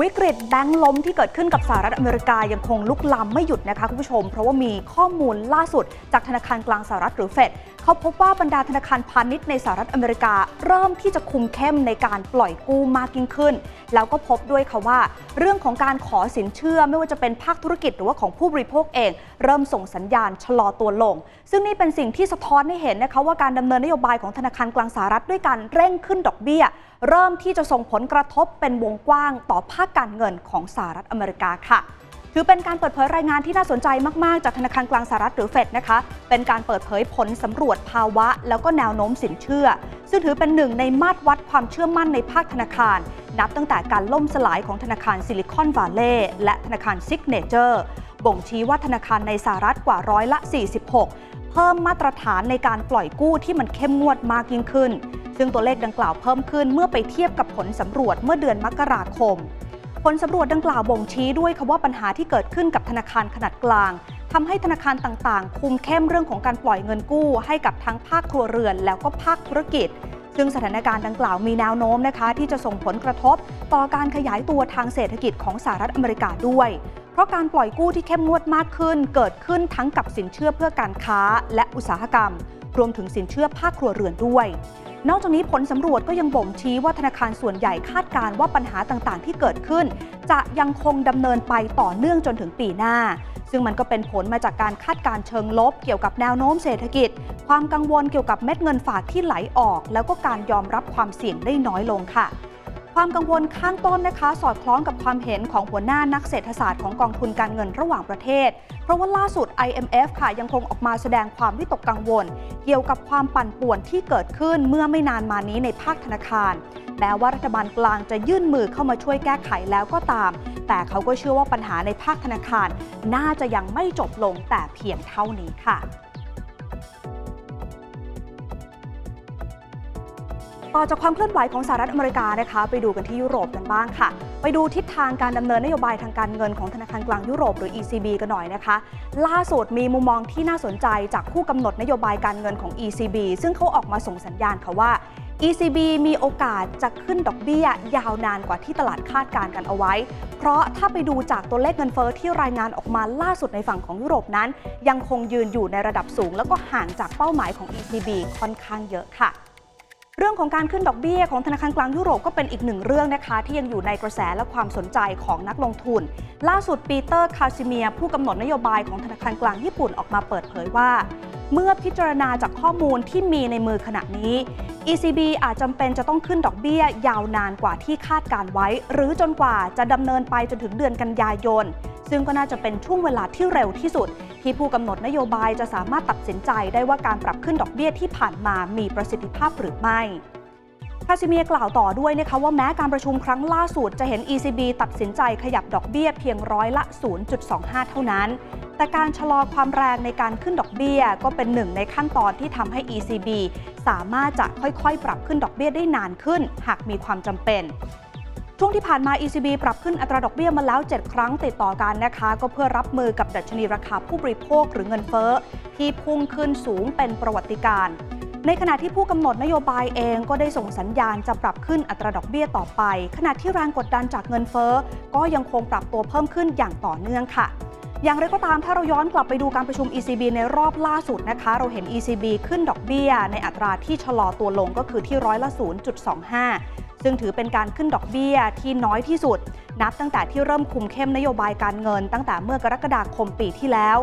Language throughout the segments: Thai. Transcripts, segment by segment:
วิกฤตแบงค์ล้มที่เกิดขึ้นกับสหรัฐอเมริกายังคงลุกลามไม่หยุดนะคะคุณผู้ชม เพราะว่ามีข้อมูลล่าสุดจากธนาคารกลางสหรัฐหรือเฟดเขาพบว่าบรรดาธนาคารพาณิชย์ในสหรัฐอเมริกา เริ่มที่จะคุมเข้มในการปล่อยกู้มากยิ่งขึ้น แล้วก็พบด้วยค่ะว่า เรื่องของการขอสินเชื่อไม่ว่าจะเป็นภาคธุรกิจหรือว่าของผู้บริโภคเอง เริ่มส่งสัญญาณชะลอตัวลง ซึ่งนี่เป็นสิ่งที่สะท้อนให้เห็นนะคะว่าการดำเนินนโยบายของธนาคารกลางสหรัฐด้วยการเร่งขึ้นดอกเบี้ย เริ่มที่จะส่งผลกระทบเป็นวงกว้างต่อภาคการเงินของสหรัฐอเมริกาค่ะ ถือเป็นการเปิดเผยรายงานที่น่าสนใจมาก ๆ จากธนาคารกลางสหรัฐหรือเฟดนะคะ เป็นการเปิดเผยผลสำรวจภาวะ แล้วก็แนวโน้มสินเชื่อ ซึ่งถือเป็นหนึ่งในมาตรวัดความเชื่อมั่นในภาคธนาคาร นับตั้งแต่การล่มสลายของธนาคารซิลิคอนวัลเลย์และธนาคารซิกเนเจอร์บ่งชี้ว่าธนาคารในสหรัฐกว่าร้อยละ 46 เพิ่มมาตรฐานในการปล่อยกู้ที่มันเข้มงวดมากยิ่งขึ้น ซึ่งตัวเลขดังกล่าวเพิ่มขึ้นเมื่อไปเทียบกับผลสำรวจเมื่อเดือนมกราคม ผลสำรวจดังกล่าวบ่งชี้ด้วยค่ะว่าปัญหาที่เกิดขึ้นกับธนาคารขนาดกลางทำให้ธนาคารต่างๆ คุมเข้มเรื่องของการปล่อยเงินกู้ ให้กับทั้งภาคครัวเรือน แล้วก็ภาคธุรกิจ ซึ่งสถานการณ์ดังกล่าวมีแนวโน้มนะคะ ที่จะส่งผลกระทบต่อการขยายตัวทางเศรษฐกิจของสหรัฐอเมริกาด้วย เพราะการปล่อยกู้ที่เข้มงวดมากขึ้น เกิดขึ้นทั้งกับสินเชื่อเพื่อการค้า และอุตสาหกรรม รวมถึงสินเชื่อภาคครัวเรือนด้วย นอกจากนี้ผลสำรวจก็ยังบ่งชี้ว่าธนาคารส่วนใหญ่คาดการว่าปัญหาต่างๆ ที่เกิดขึ้น จะยังคงดำเนินไปต่อเนื่องจนถึงปีหน้า ซึ่งมันก็เป็นผลมาจากการคาดการเชิงลบ เกี่ยวกับแนวโน้มเศรษฐกิจ ความกังวลเกี่ยวกับเม็ดเงินฝากที่ไหลออก แล้วก็การยอมรับความเสี่ยงได้น้อยลงค่ะ ความกังวลข้างต้นนะคะ สอดคล้องกับความเห็นของหัวหน้านักเศรษฐศาสตร์ของกองทุนการเงินระหว่างประเทศ เพราะว่าล่าสุด IMF ค่ะยังคงออกมาแสดงความวิตกกังวล เกี่ยวกับความปั่นป่วนที่เกิดขึ้นเมื่อไม่นานมานี้ในภาคธนาคารแม้ว่ารัฐบาลกลางจะยื่นมือเข้ามาช่วยแก้ไขแล้วก็ตาม แต่เขาก็เชื่อว่าปัญหาในภาคธนาคาร น่าจะยังไม่จบลงแต่เพียงเท่านี้ค่ะ ต่อจากความเคลื่อนไหวของสหรัฐอเมริกานะคะ ไปดูกันที่ยุโรปกันบ้างค่ะ ไปดูทิศทางการดำเนินนโยบายทางการเงินของธนาคารกลางยุโรปหรือ ECB กันหน่อยนะคะ ล่าสุดมีมุมมองที่น่าสนใจจากผู้กำหนดนโยบายการเงินของ ECB ซึ่งเขาออกมาส่งสัญญาณค่ะว่า ECB มีโอกาสจะขึ้นดอกเบี้ย ยาวนานกว่าที่ตลาดคาดการกันเอาไว้ เพราะถ้าไปดูจากตัวเลขเงินเฟอ้อที่รายงานออกมาล่าสุดในฝั่งของยุโรปนั้น ยังคงยืนอยู่ในระดับสูง แล้วก็ห่างจากเป้าหมายของ ECB ค่อนข้างเยอะค่ะ เรื่องของการขึ้นดอกเบี้ยของธนาคารกลางยุโรปก็เป็นอีกหนึ่งเรื่องนะคะ ที่ยังอยู่ในกระแสและความสนใจของนักลงทุน ล่าสุดปีเตอร์คาซิเมียร์ผู้กำหนดนโยบายของธนาคารกลางญี่ปุ่นออกมาเปิดเผยว่า เมื่อพิจารณาจากข้อมูลที่มีในมือขณะนี้ ECB อาจจำเป็นจะต้องขึ้นดอกเบี้ยยาวนานกว่าที่คาดการณ์ไว้ หรือจนกว่าจะดำเนินไปจนถึงเดือนกันยายน ซึ่งก็น่าจะเป็นช่วงเวลาที่เร็วที่สุด ที่ผู้กำหนดนโยบายจะสามารถตัดสินใจได้ว่าการปรับขึ้นดอกเบี้ยที่ผ่านมามีประสิทธิภาพหรือไม่ คาซิเมียกล่าวต่อด้วยนะคะว่าแม้การประชุมครั้งล่าสุดจะเห็น ECB ตัดสินใจขยับดอกเบี้ยเพียงร้อยละ 0.25 เท่านั้น แต่การชะลอความแรงในการขึ้นดอกเบี้ยก็เป็นหนึ่งในขั้นตอนที่ทำให้ ECB สามารถจะค่อยๆ ปรับขึ้นดอกเบี้ยได้นานขึ้น หากมีความจำเป็นช่วงที่ผ่านมา ECB ปรับขึ้นอัตราดอกเบี้ยมาแล้ว 7 ครั้งติดต่อกันนะคะ ก็เพื่อรับมือกับดัชนีราคาผู้บริโภคหรือเงินเฟ้อ ที่พุ่งขึ้นสูงเป็นประวัติการณ์ ในขณะที่ผู้กำหนดนโยบายเองก็ได้ส่งสัญญาณจะปรับขึ้นอัตราดอกเบี้ยต่อไป ขณะที่แรงกดดันจากเงินเฟ้อ ก็ยังคงปรับตัวเพิ่มขึ้นอย่างต่อเนื่องค่ะอย่างไรก็ตามถ้าเราย้อนกลับไปดูการประชุม ECB ในรอบล่าสุดนะคะ เราเห็น ECB ขึ้นดอกเบี้ย ในอัตราที่ชะลอตัวลงก็คือที่ร้อยละ 0.25 ซึ่งถือเป็นการขึ้นดอกเบี้ยที่น้อยที่สุด นับตั้งแต่ที่เริ่มคุมเข้มนโยบายการเงิน ตั้งแต่เมื่อกรกฎาคมปีที่แล้ว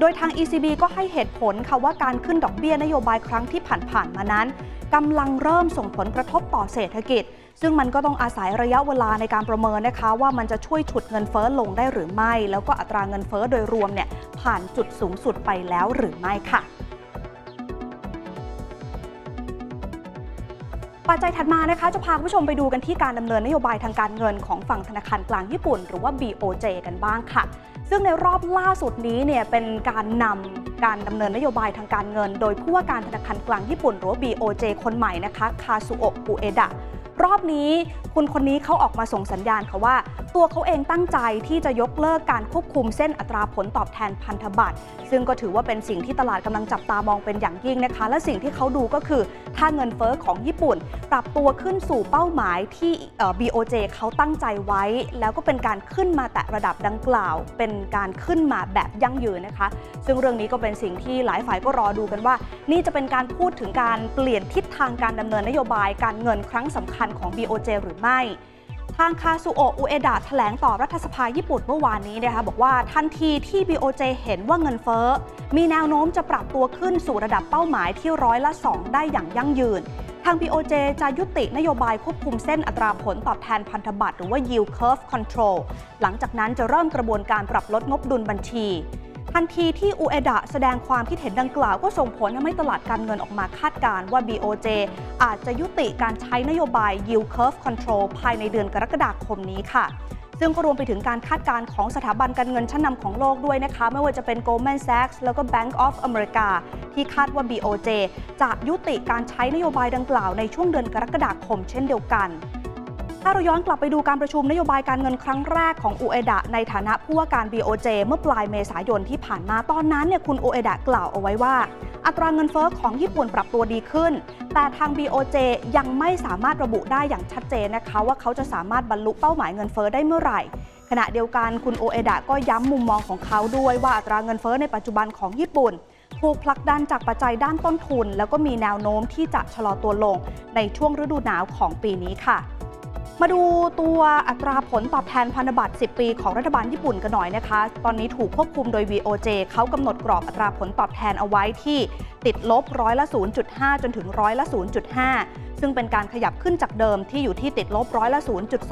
โดยทาง ECB ก็ให้เหตุผลค่ะว่าการขึ้นดอกเบี้ยนโยบายครั้งที่ผ่านๆมานั้นกำลังเริ่มส่งผลกระทบต่อเศรษฐกิจ ซึ่งมันก็ต้องอาศัยระยะเวลาในการประเมินนะคะ ว่ามันจะช่วยฉุดเงินเฟ้อลงได้หรือไม่ แล้วก็อัตราเงินเฟ้อโดยรวมเนี่ยผ่านจุดสูงสุดไปแล้วหรือไม่ค่ะ ปัจจัยถัดมานะคะจะพาคุณผู้ชมไปดูกันที่การดำเนินนโยบายทางการเงินของฝั่งธนาคารกลางญี่ปุ่น หรือว่า BOJ กันบ้างค่ะ ซึ่งในรอบล่าสุดนี้เนี่ยเป็นการนำการดำเนินนโยบายทางการเงิน โดยผู้ว่าการธนาคารกลางญี่ปุ่นหรือว่า BOJ คนใหม่นะคะคาซุโอะอุเอดะรอบนี้คุณคนนี้เขาออกมาส่งสัญญาณค่ะว่า ตัวเขาเองตั้งใจที่จะยกเลิกการควบคุมเส้นอัตราผลตอบแทนพันธบัตร ซึ่งก็ถือว่าเป็นสิ่งที่ตลาดกำลังจับตามองเป็นอย่างยิ่งนะคะ และสิ่งที่เขาดูก็คือ ถ้าเงินเฟอ้อของญี่ปุ่น ปรับตัวขึ้นสู่เป้าหมายที่เออ BOJ เขาตั้งใจไว้ แล้วก็เป็นการขึ้นมาแตะระดับดังกล่าว เป็นการขึ้นมาแบบยั่งยืนนะคะ ซึ่งเรื่องนี้ก็เป็นสิ่งที่หลายฝ่ายก็รอดูกันว่า นี่จะเป็นการพูดถึงการเปลี่ยนทิศทางการดำเนินนโยบายการเงินครั้งสำคัญของ BOJ หรือไม่ทางคาซูโอะอุเอดะแถลงต่อรัฐสภาญี่ปุ่นเมื่อวานนี้นะคะบอกว่าทันทีที่ BOJ เห็นว่าเงินเฟ้อ มีแนวโน้มจะปรับตัวขึ้นสู่ระดับเป้าหมายที่ร้อยละ 2 ได้อย่างยั่งยืน ทาง BOJ จะยุตินโยบายควบคุมเส้นอัตราผลตอบแทนพันธบัตรหรือว่า yield curve control หลังจากนั้นจะเริ่มกระบวนการปรับลดงบดุลบัญชีทันทีที่อุเอดะแสดงความคิดเห็นดังกล่าวก็ส่งผลทำให้ตลาดการเงินออกมาคาดการณ์ว่า BOJ อาจจะยุติการใช้นโยบาย yield curve control ภายในเดือนกรกฎาคมนี้ค่ะ ซึ่งก็รวมไปถึงการคาดการณ์ของสถาบันการเงินชั้นนำของโลกด้วยนะคะ ไม่ว่าจะเป็น Goldman Sachs แล้วก็ Bank of America ที่คาดว่า BOJ จะยุติการใช้นโยบายดังกล่าวในช่วงเดือนกรกฎาคมเช่นเดียวกัน ถ้าเราย้อนกลับไปดูการประชุมนโยบายการเงินครั้งแรกของอูเอดะในฐานะผู้ว่าการ BOJ เมื่อปลายเมษายนที่ผ่านมาตอนนั้นเนี่ยคุณอูเอดะกล่าวเอาไว้ว่า อัตราเงินเฟอ้อของญี่ปุ่นปรับตัวดีขึ้น แต่ทาง BOJ ยังไม่สามารถระบุได้อย่างชัดเจนนะคะว่าเขาจะสามารถบรรลุเป้าหมายเงินเฟอ้อได้เมื่อไหร่ขณะเดียวกันคุณโอเอดะก็ย้ำมุมมองของเขาด้วยว่าอัตราเงินเฟอ้อในปัจจุบันของญี่ปุ่น ถูกผลักดันจากปัจจัยด้านต้นทุน แล้วก็มีแนวโน้มที่จะชะลอตัวลงในช่วงฤดูหนาวของปีนี้ค่ะ มาดูตัวอัตราผลตอบแทนพันธบัตร 10 ปีของรัฐบาลญี่ปุ่นกันหน่อยนะคะ ตอนนี้ถูกควบคุมโดย VOJ เขากำหนดกรอบอัตราผลตอบแทนเอาไว้ที่ติดลบร้อยละ 0.5 จนถึงร้อยละ 0.5 ซึ่งเป็นการขยับขึ้นจากเดิมที่อยู่ที่ติดลบร้อยละ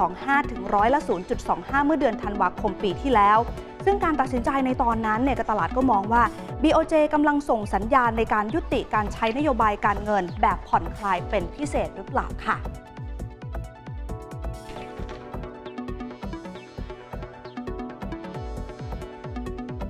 0.25 ถึงร้อยละ 0.25 เมื่อเดือนธันวาคมปีที่แล้ว ซึ่งการตัดสินใจในตอนนั้นเนี่ยตลาดก็มองว่า BOJ กำลังส่งสัญญาณในการยุติการใช้นโยบายการเงินแบบผ่อนคลายเป็นพิเศษหรือเปล่าค่ะ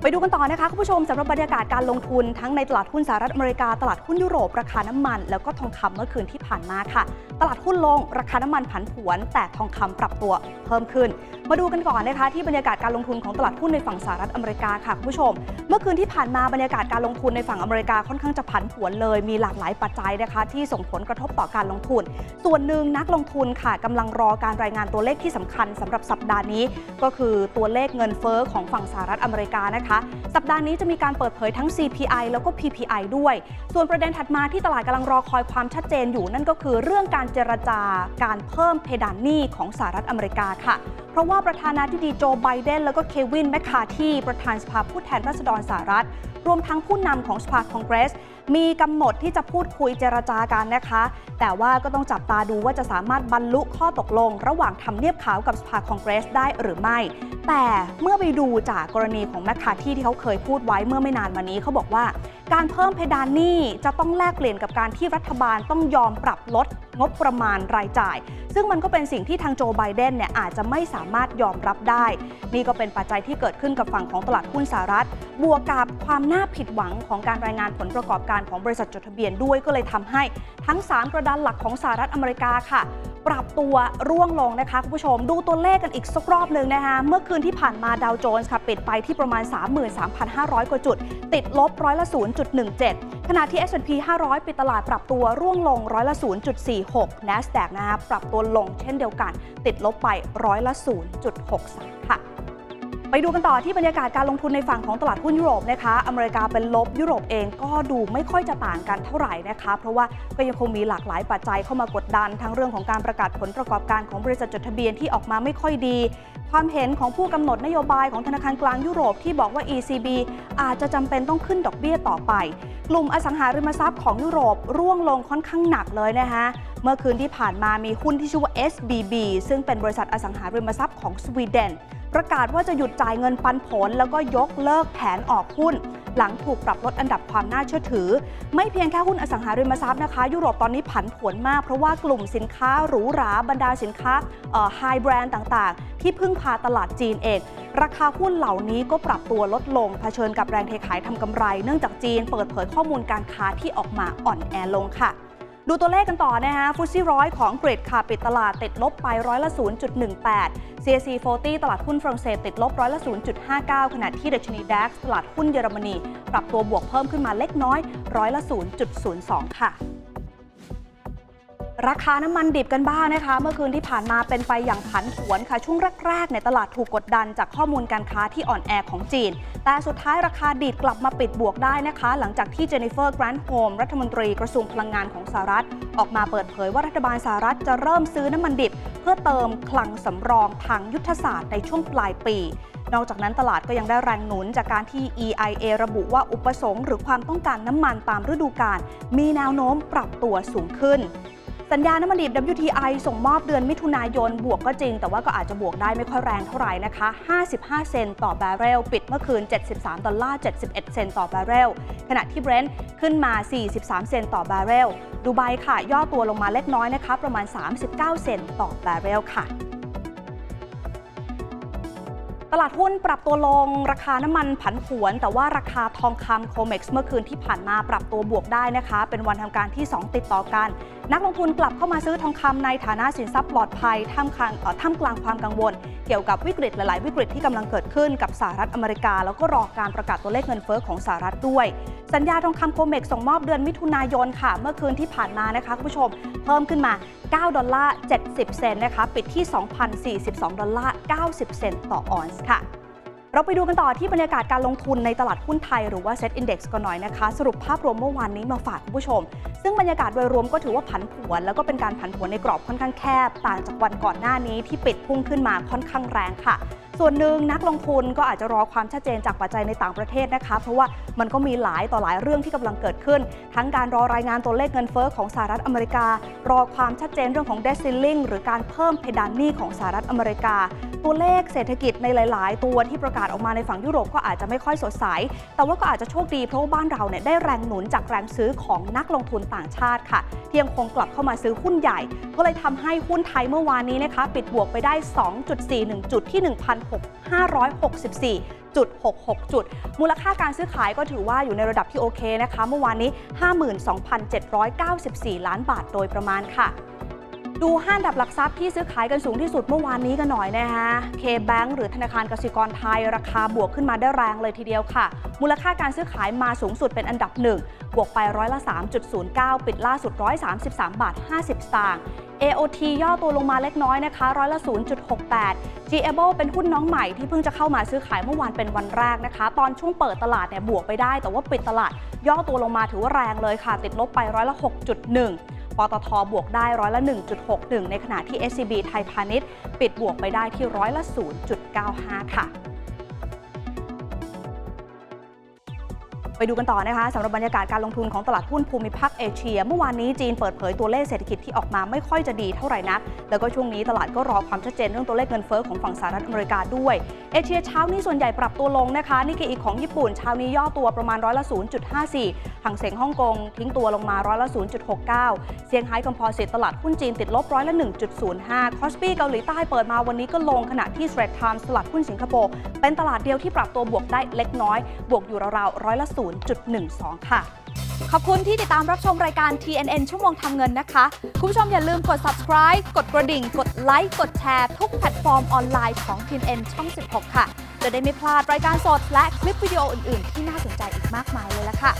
ไปดูกันต่อนะคะคุณผู้ชมสำหรับบรรยากาศการลงทุนทั้งในตลาดหุ้นสหรัฐอเมริกา ตลาดหุ้นยุโรปราคาน้ำมัน แล้วก็ทองคำเมื่อคืนที่ผ่านมาค่ะ ตลาดหุ้นลงราคาน้ำมันผันผวน แต่ทองคำปรับตัวเพิ่มขึ้น มาดูกันก่อนนะคะที่บรรยากาศการลงทุนของตลาดหุ้นในฝั่งสหรัฐอเมริกาค่ะคุณผู้ชม เมื่อคืนที่ผ่านมาบรรยากาศการลงทุนในฝั่งอเมริกาค่อนข้างจะผันผวนเลย มีหลากหลายปัจจัยนะคะที่ส่งผลกระทบต่อการลงทุน ส่วนหนึ่งนักลงทุนค่ะกำลังรอการรายงานตัวเลขที่สำคัญสำหรับสัปดาห์นี้ ก็คือตัวเลขเงินเฟ้อของฝั่งสหรัฐอเมริกานะคะสัปดาห์นี้จะมีการเปิดเผยทั้ง CPI แล้วก็ PPI ด้วย ส่วนประเด็นถัดมาที่ตลาดกำลังรอคอยความชัดเจนอยู่นั่นก็คือเรื่องการเจรจาการเพิ่มเพดานหนี้ของสหรัฐอเมริกาค่ะ เพราะว่าประธานาธิบดีโจไบเดนแล้วก็เควินแมคคาที่ประธานสภาผู้แทนราษฎรสหรัฐ รวมทั้งผู้นำของสภาคองเกรส มีกำหนดที่จะพูดคุยเจรจากันนะคะ แต่ว่าก็ต้องจับตาดูว่าจะสามารถบรรลุข้อตกลง ระหว่างทำเนียบขาวกับสภาคองเกรสได้หรือไม่ แต่เมื่อไปดูจากกรณีของแมคคาธีที่เขาเคยพูดไว้เมื่อไม่นานมานี้เขาบอกว่า การเพิ่มเพดานหนี้จะต้องแลกเปลี่ยนกับการที่รัฐบาลต้องยอมปรับลดงบประมาณรายจ่าย ซึ่งมันก็เป็นสิ่งที่ทางโจไบเดนเนี่ยอาจจะไม่สามารถยอมรับได้ นี่ก็เป็นปัจจัยที่เกิดขึ้นกับฝั่งของตลาดหุ้นสหรัฐ บวกกับความน่าผิดหวังของการรายงานผลประกอบการของบริษัทจดทะเบียนด้วยก็เลยทำให้ทั้ง 3 กระดานหลักของสหรัฐอเมริกาค่ะปรับตัวร่วงลงนะคะคุณผู้ชมดูตัวเลขกันอีกสักรอบหนึ่งนะคะเมื่อคืนที่ผ่านมาดาวโจนส์ค่ะปิดไปที่ประมาณ 33,500 กว่าจุด ติดลบร้อยละ0.17 ขณะที่ S&P 500 ปิดตลาดปรับตัวร่วงลงร้อยละ 0.46 NASDAQ นะคะปรับตัวลงเช่นเดียวกัน ติดลบไปร้อยละ 0.63 ค่ะ ไปดูกันต่อที่บรรยากาศการลงทุนในฝั่งของตลาดหุ้นยุโรปนะคะ อเมริกาเป็นลบยุโรปเองก็ดูไม่ค่อยจะต่างกันเท่าไหร่นะคะ เพราะว่าก็ยังคงมีหลากหลายปัจจัยเข้ามากดดัน ทั้งเรื่องของการประกาศผลประกอบการของบริษัทจดทะเบียนที่ออกมาไม่ค่อยดี ความเห็นของผู้กำหนดนโยบายของธนาคารกลางยุโรปที่บอกว่า ECB อาจจะจำเป็นต้องขึ้นดอกเบี้ยต่อไป กลุ่มอสังหาริมทรัพย์ของยุโรปร่วงลงค่อนข้างหนักเลยนะคะเมื่อคืนที่ผ่านมามีหุ้นที่ชื่อว่า SBB ซึ่งเป็นบริษัทอสังหาริมทรัพย์ของสวีเดน ประกาศว่าจะหยุดจ่ายเงินปันผล แล้วก็ยกเลิกแผนออกหุ้น หลังถูกปรับลดอันดับความน่าเชื่อถือ ไม่เพียงแค่หุ้นอสังหาริมทรัพย์นะคะ ยุโรปตอนนี้ผันผวนมาก เพราะว่ากลุ่มสินค้าหรูหราบรรดาสินค้าไฮแบรนด์ต่างๆ ที่พึ่งพาตลาดจีนเองราคาหุ้นเหล่านี้ก็ปรับตัวลดลงเผชิญกับแรงเทขายทำกำไร เนื่องจากจีนเปิดเผยข้อมูลการค้าที่ออกมาอ่อนแอลงค่ะ ดูตัวเลขกันต่อนะคะฟุตซี่ร้อยของกรีกฤษค่ะปิดตลาดติดลบไปร้อยละ 0.18 CAC 40 ตลาดหุ้นฝรั่งเศสติดลบร้อยละ 0.59 ขณะที่ดัชนีดัคตลาดหุ้นเยอรมนี ปรับตัวบวกเพิ่มขึ้นมาเล็กน้อยร้อยละ 0.02 ค่ะ ราคาน้ำมันดิบกันบ้างนะคะ เมื่อคืนที่ผ่านมาเป็นไปอย่างผันผวนค่ะ ช่วงแรกๆในตลาดถูกกดดันจากข้อมูลการค้าที่อ่อนแอของจีน แต่สุดท้ายราคาดีดกลับมาปิดบวกได้นะคะ หลังจากที่เจนนิเฟอร์แกรนโฮล์มรัฐมนตรีกระทรวงพลังงานของสหรัฐ ออกมาเปิดเผยว่ารัฐบาลสหรัฐจะเริ่มซื้อน้ำมันดิบ เพื่อเติมคลังสำรองทางยุทธศาสตร์ในช่วงปลายปีนอกจากนั้นตลาดก็ยังได้แรงหนุนจากการที่ EIA ระบุว่าอุปสงค์หรือความต้องการน้ำมันตามฤดูกาลมีแนวโน้มปรับตัวสูงขึ้น สัญญาน้ำมันดิบ WTI ส่งมอบเดือนมิถุนายนบวกก็จริง แต่ว่าก็อาจจะบวกได้ไม่ค่อยแรงเท่าไหร่นะคะ 55 เซนต์ต่อบาร์เรล ปิดเมื่อคืน 73 ดอลลาร์ 71 เซนต์ต่อบาร์เรล ขณะที่เบรนท์ขึ้นมา 43 เซนต์ต่อบาร์เรล ดูไบค่ะ ย่อตัวลงมาเล็กน้อยนะคะ ประมาณ 39 เซนต์ต่อบาร์เรลค่ะตลาดหุ้นปรับตัวลง ราคาน้ำมันผันผวน แต่ว่าราคาทองคำโคเม็กซ์เมื่อคืนที่ผ่านมาปรับตัวบวกได้นะคะ เป็นวันทำการที่ 2 ติดต่อกัน นักลงทุนกลับเข้ามาซื้อทองคำในฐานะสินทรัพย์ปลอดภัยท่ามกลางท่ามกลางความกังวล เกี่ยวกับวิกฤตหลาย ๆ วิกฤตที่กำลังเกิดขึ้นกับสหรัฐอเมริกา แล้วก็รอการประกาศตัวเลขเงินเฟ้อของสหรัฐด้วย สัญญาทองคำโคเม็กซ์ส่งมอบเดือนมิถุนายนค่ะ เมื่อคืนที่ผ่านมานะคะคุณผู้ชม เพิ่มขึ้นมา 9 ดอลลาร์ 70 เซนต์นะคะ ปิดที่ 2,042 ดอลลาร์ 90 เซนต์ต่อออนซ์ค่ะ เราไปดูกันต่อที่บรรยากาศการลงทุนในตลาดหุ้นไทยหรือว่า SET Index กันหน่อยนะคะ สรุปภาพรวมเมื่อวานนี้มาฝากคุณผู้ชม ซึ่งบรรยากาศโดยรวมก็ถือว่าผันผวน แล้วก็เป็นการผันผวนในกรอบค่อนข้างแคบ ต่างจากวันก่อนหน้านี้ที่ปิดพุ่งขึ้นมาค่อนข้างแรงค่ะส่วนหนึ่งนักลงทุนก็อาจจะรอความชัดเจนจากปัจจัยในต่างประเทศนะคะ เพราะว่ามันก็มีหลายต่อหลายเรื่องที่กำลังเกิดขึ้น ทั้งการรอรายงานตัวเลขเงินเฟอ้อของสหรัฐอเมริกา รอความชัดเจนเรื่องของเดซิลลิงหรือการเพิ่มเพดานหนี้ของสหรัฐอเมริกา ตัวเลขเศรษฐกิจในหลาย ๆ ตัวที่ประกาศออกมาในฝั่งยุโรปก็อาจจะไม่ค่อยสดใส แต่ว่าก็อาจจะโชคดีเพราะว่าบ้านเราเนี่ยได้แรงหนุนจากแรงซื้อของนักลงทุนต่างชาติค่ะที่ยังคงกลับเข้ามาซื้อหุ้นใหญ่ ก็เลยทำให้หุ้นไทยเมื่อวานนี้นะคะ ปิดบวกไปได้ 2.41 จุดที่ 1,564จุด66 จุด มูลค่าการซื้อขายก็ถือว่าอยู่ในระดับที่โอเคนะคะ เมื่อวานนี้ 52,794 ล้านบาทโดยประมาณค่ะ ดูห้างดับหลักทรัพย์ที่ซื้อขายกันสูงที่สุดเมื่อวานนี้กันหน่อยนะคะเคแบงหรือธนาคารกสิกรไทย ราคาบวกขึ้นมาได้แรงเลยทีเดียวค่ะ มูลค่าการซื้อขายมาสูงสุดเป็นอันดับหนึ่งบวกไปร้อยละ 3.09 ปิดล่าสุด 133 บาท 50 สตางค์ AOT ย่อตัวลงมาเล็กน้อยนะคะร้อยละ 0.68 g a b l e เป็นหุ้นน้องใหม่ที่เพิ่งจะเข้ามาซื้อขายเมื่อวานเป็นวันแรกนะคะ ตอนช่วงเปิดตลาดเนี่ยบวกไปได้ แต่ว่าปิดตลาด ย่อตัวลงมาถือว่าแรงเลยค่ะ ติดลบไปร้อยละ 6.1 ปตทบวกได้ร้อยละ 1.61 ในขณะที่ SCB ไทยพาณิชย์ ปิดบวกไปได้ที่ร้อยละ 0.95 ค่ะ ไปดูกันต่อนะคะสำหรับบรรยากาศการลงทุนของตลาดหุ้นภูมิภาคเอเชีย เมื่อวานนี้จีนเปิดเผยตัวเลขเศรษฐกิจที่ออกมาไม่ค่อยจะดีเท่าไหร่นัก แล้วก็ช่วงนี้ตลาดก็รอความชัดเจนเรื่องตัวเลขเงินเฟ้อของฝั่งสหรัฐอเมริกาด้วย เอเชียเช้านี้ส่วนใหญ่ปรับตัวลงนะคะนี่คืออีกของญี่ปุ่นเช้านี้ย่อตัวประมาณร้อยละ 0.54หังเสงฮ่องกงทิ้งตัวลงมาร้อยละ 0.69 เซี่ยงไฮ้ Composite ตลาดหุ้นจีนติดลบร้อยละ 1.05 คอสปี้เกาหลีใต้เปิดมาวันนี้ก็ลงขณะที่ Straits Times ตลาดหุ้นสิงคโปร์เป็นตลาดเดียวที่ปรับตัวบวกได้เล็กน้อย บวกอยู่ราวๆร้อยละ0.12 ค่ะ ขอบคุณที่ติดตามรับชมรายการ TNN ชั่วโมงทำเงินนะคะ คุณผู้ชมอย่าลืมกด subscribe กดกระดิ่ง กดไลค์กดแชร์ทุกแพลตฟอร์มออนไลน์ของ TNN ช่อง 16 ค่ะ จะได้ไม่พลาดรายการสดและคลิปวิดีโออื่น ๆ ที่น่าสนใจอีกมากมายเลยละค่ะ